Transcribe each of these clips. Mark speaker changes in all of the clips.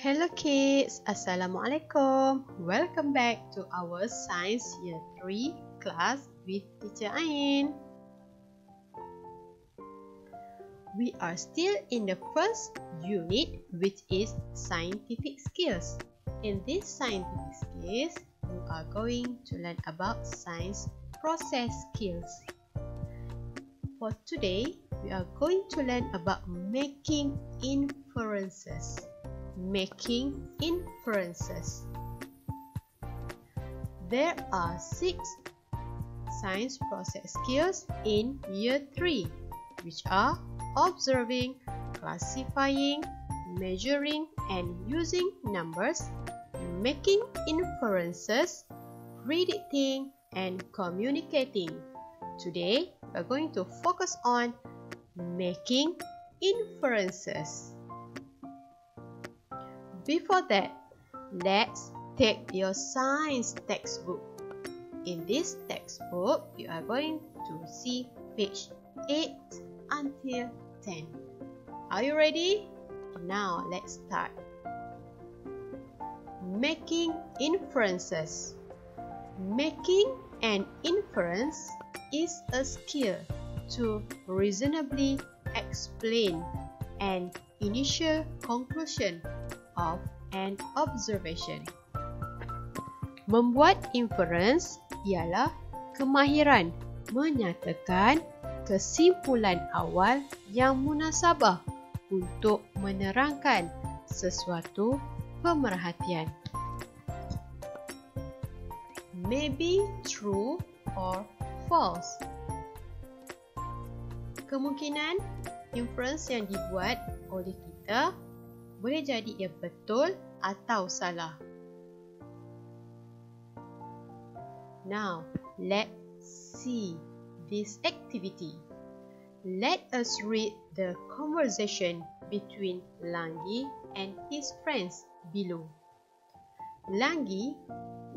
Speaker 1: Hello kids, Assalamualaikum. Welcome back to our Science Year 3 class with Teacher Ain. We are still in the first unit which is scientific skills. In this scientific skills, you are going to learn about science process skills. For today, we are going to learn about making inferences making inferences. There are six science process skills in year 3 which are observing, classifying, measuring and using numbers, making inferences, predicting and communicating. Today, we are going to focus on making inferences. Before that, let's take your science textbook. In this textbook, you are going to see page 8 until 10. Are you ready? Now let's start. Making inferences. Making an inference is a skill to reasonably explain an initial conclusion of an observation. Membuat inference ialah kemahiran menyatakan kesimpulan awal yang munasabah untuk menerangkan sesuatu pemerhatian. Maybe true or false. Kemungkinan inference yang dibuat oleh kita boleh jadi ia betul atau salah. Now, let's see this activity. Let us read the conversation between Langi and his friends below. Langi,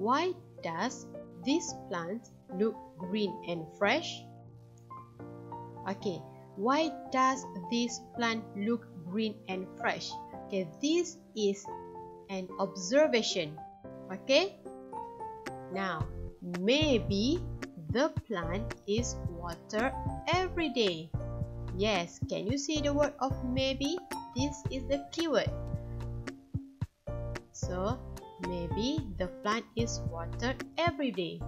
Speaker 1: why does this plant look green and fresh? Okay, why does this plant look green and fresh? Okay, this is an observation. Okay. Now, maybe the plant is watered every day. Yes, can you see the word of maybe? This is the keyword. So, maybe the plant is watered every day.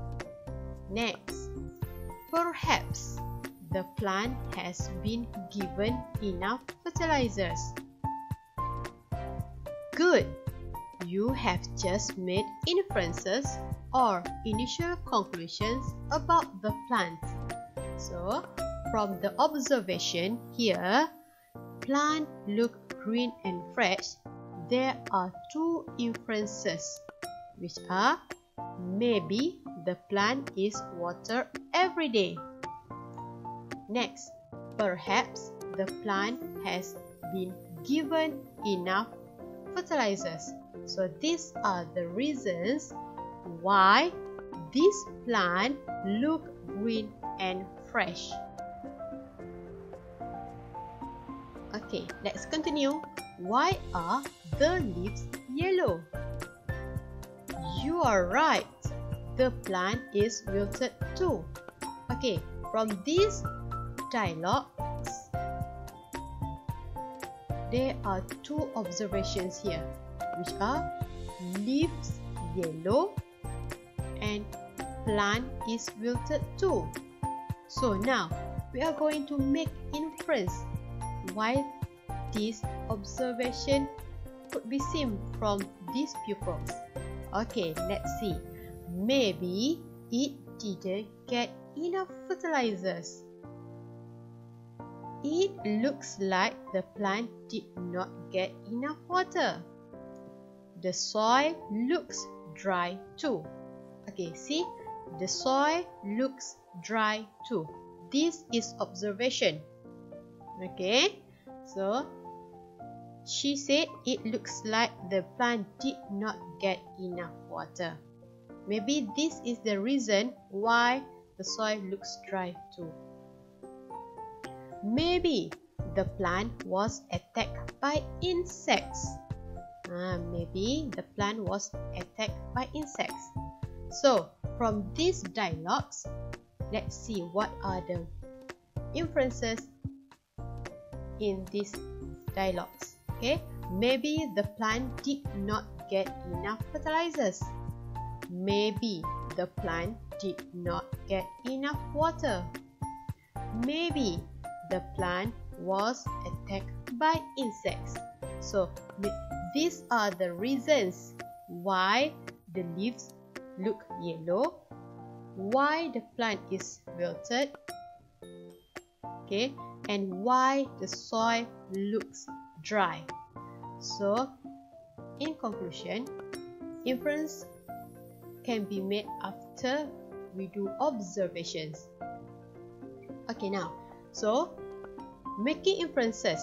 Speaker 1: Next, perhaps the plant has been given enough fertilizers. Good! You have just made inferences or initial conclusions about the plant. So, from the observation here, plant look green and fresh. There are two inferences, which are maybe the plant is watered every day. Next, perhaps the plant has been given enough fertilizers. So these are the reasons why this plant look green and fresh. Okay, let's continue. Why are the leaves yellow? You are right. The plant is wilted too. Okay, from this there are two observations here which are leaves yellow and plant is wilted too. So now we are going to make inference why this observation could be seen from these pupils. Okay, let's see. Maybe it didn't get enough fertilizers. It looks like the plant did not get enough water. The soil looks dry too. Okay, see? The soil looks dry too. This is observation. Okay, so she said it looks like the plant did not get enough water. Maybe this is the reason why the soil looks dry too. Maybe the plant was attacked by insects. Uh, maybe the plant was attacked by insects. So, from these dialogues, let's see what are the inferences in these dialogues. Okay, maybe the plant did not get enough fertilizers. Maybe the plant did not get enough water. Maybe the plant was attacked by insects. So, these are the reasons why the leaves look yellow, why the plant is wilted, okay, and why the soil looks dry. So, in conclusion, inference can be made after we do observations. Okay, now, so making inferences.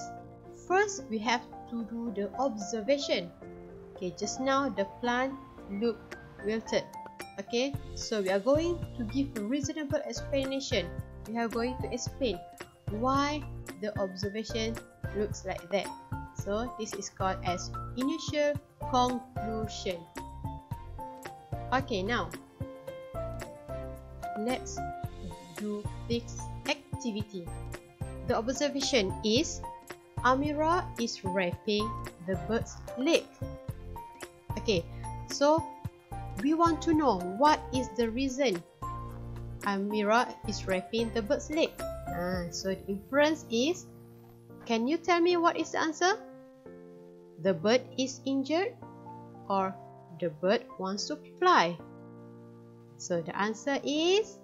Speaker 1: First, we have to do the observation. Okay, just now the plant looked wilted. Okay, so we are going to give a reasonable explanation. We are going to explain why the observation looks like that. So this is called as initial conclusion. Okay, now let's do this activity. The observation is Amira is wrapping the bird's leg. Okay, so we want to know what is the reason Amira is wrapping the bird's leg. Ah, so the inference is, can you tell me what is the answer? The bird is injured or the bird wants to fly? So the answer is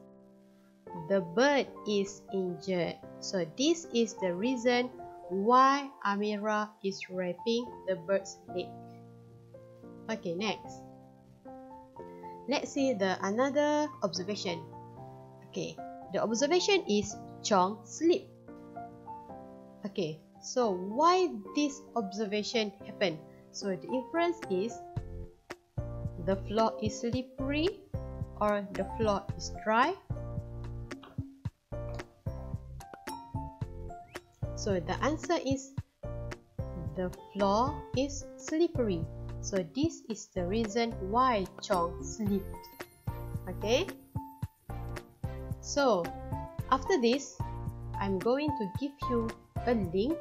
Speaker 1: the bird is injured. So this is the reason why Amira is wrapping the bird's leg. Okay, next. Let's see the another observation. Okay, the observation is Chong sleep. Okay, so why this observation happened? So the inference is the floor is slippery or the floor is dry. So the answer is the floor is slippery. So this is the reason why Chong slipped. Okay. So after this, I'm going to give you a link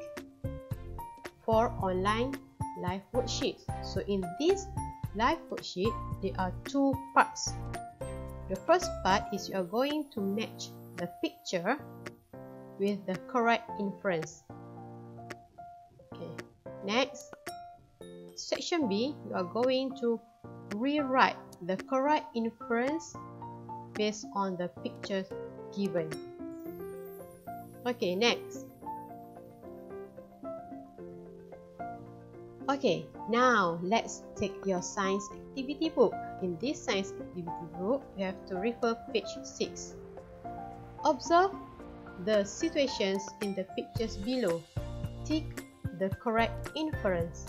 Speaker 1: for online live worksheets. So in this live worksheet, there are two parts. The first part is you are going to match the picture with the correct inference. Okay, next, section B, you are going to rewrite the correct inference based on the pictures given. Okay, next. Okay, now let's take your science activity book. In this science activity book, you have to refer page 6. Observe the situations in the pictures below. Tick the correct inference.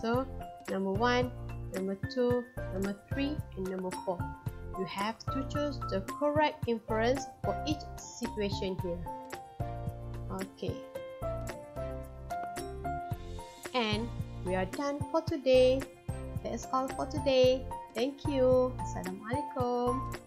Speaker 1: So, number 1, number 2, number 3, and number 4. You have to choose the correct inference for each situation here. Okay. And we are done for today. That's all for today. Thank you. Assalamualaikum.